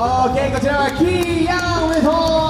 어, 오케이, 이거 지나가 기양에서.